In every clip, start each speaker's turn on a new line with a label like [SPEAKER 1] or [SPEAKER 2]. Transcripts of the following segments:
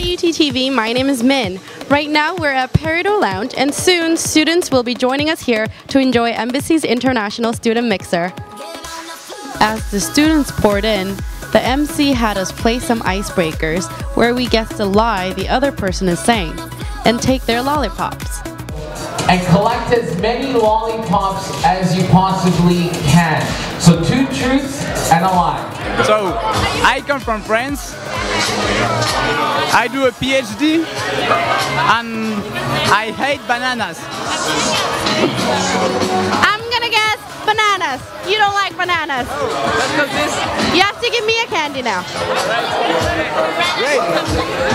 [SPEAKER 1] UTTV, my name is Min. Right now we're at Peridot Lounge and soon students will be joining us here to enjoy Embassii's International Student Mixer. As the students poured in, the MC had us play some icebreakers where we guess the lie the other person is saying and take their lollipops.
[SPEAKER 2] and collect as many lollipops as you possibly can. So two truths and a lie.
[SPEAKER 3] So, I come from France. I do a PhD and I hate bananas.
[SPEAKER 1] I'm gonna guess bananas. You don't like bananas.
[SPEAKER 3] Let's go this.
[SPEAKER 1] You have to give me a candy now.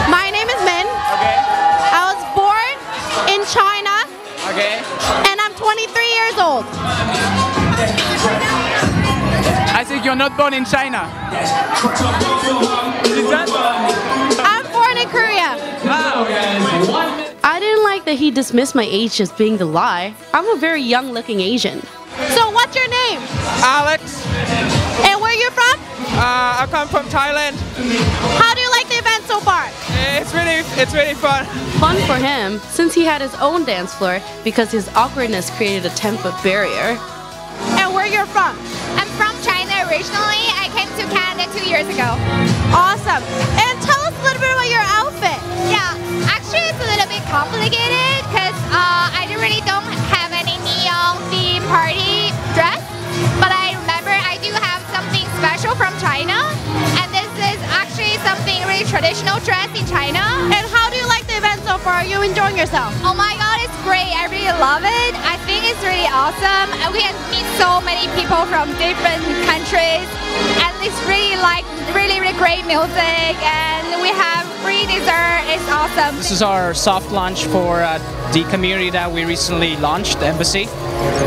[SPEAKER 1] My name is Min.
[SPEAKER 3] Okay.
[SPEAKER 1] I was born in China
[SPEAKER 3] Okay.
[SPEAKER 1] and I'm 23 years old.
[SPEAKER 3] I think you're not born in China.
[SPEAKER 1] I'm born in Korea.
[SPEAKER 3] Ah,
[SPEAKER 1] I didn't like that he dismissed my age as being the lie. I'm a very young looking Asian. So what's your name?
[SPEAKER 4] Alex,
[SPEAKER 1] And where are you from?
[SPEAKER 4] uh, I come from Thailand.
[SPEAKER 1] How do you like the event so far?
[SPEAKER 4] It's really, it's really fun.
[SPEAKER 1] Fun for him, since he had his own dance floor because his awkwardness created a 10 foot barrier. And where you're from?
[SPEAKER 5] I'm from China originally. I came to Canada two years ago.
[SPEAKER 1] Awesome. And tell us a little bit about your outfit.
[SPEAKER 5] Yeah, actually it's a little bit complicated because uh, I really don't have any neon theme party dress. But I remember I do have something special from China. And this is actually something really traditional dress in China.
[SPEAKER 1] And how do you like the event so far? Are you enjoying yourself?
[SPEAKER 5] Oh my god, it's great. I really love it. I think it's really awesome. We meet so many people from different countries. And it's really like really, really great music. And we have free dessert. It's awesome.
[SPEAKER 6] This is our soft launch for uh, the community that we recently launched, the Embassii.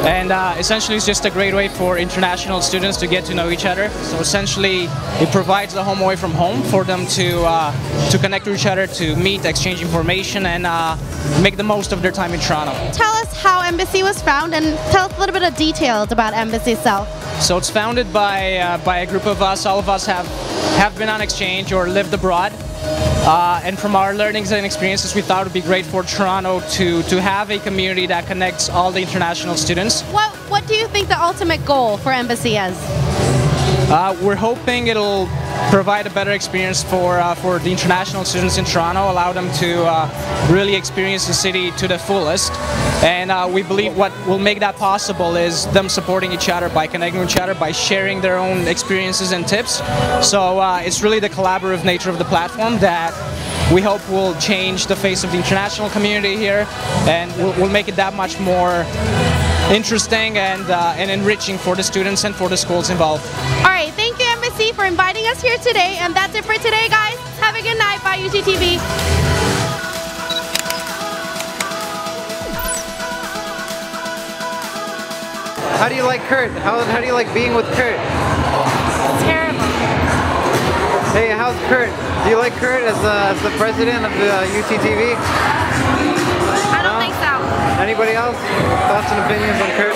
[SPEAKER 6] And uh, essentially, it's just a great way for international students to get to know each other. So essentially, it provides a home away from home for them to uh, to connect with each other, to meet, exchange information, and uh, make the most of their time in Toronto.
[SPEAKER 1] Tell us how Embassii was found and tell us a little bit of details about Embassii itself.
[SPEAKER 6] So it's founded by uh, by a group of us. All of us have have been on exchange or lived abroad. Uh, and from our learnings and experiences, we thought it would be great for Toronto to, to have a community that connects all the international students.
[SPEAKER 1] What What do you think the ultimate goal for Embassii is?
[SPEAKER 6] Uh, we're hoping it'll provide a better experience for uh, for the international students in Toronto, allow them to uh, really experience the city to the fullest. And uh, we believe what will make that possible is them supporting each other by connecting with each other, by sharing their own experiences and tips. So uh, it's really the collaborative nature of the platform that we hope will change the face of the international community here, and will, will make it that much more interesting and uh, and enriching for the students and for the schools involved.
[SPEAKER 1] All right, for inviting us here today. And that's it for today, guys. Have a good night. Bye, UTTV.
[SPEAKER 7] How do you like Kurt? How, how do you like being with Kurt?
[SPEAKER 1] Terrible.
[SPEAKER 7] Hey, how's Kurt? Do you like Kurt as, uh, as the president of the uh, UTTV?
[SPEAKER 1] I don't
[SPEAKER 7] No?
[SPEAKER 1] think so.
[SPEAKER 7] Anybody else? Thoughts and opinions on Kurt?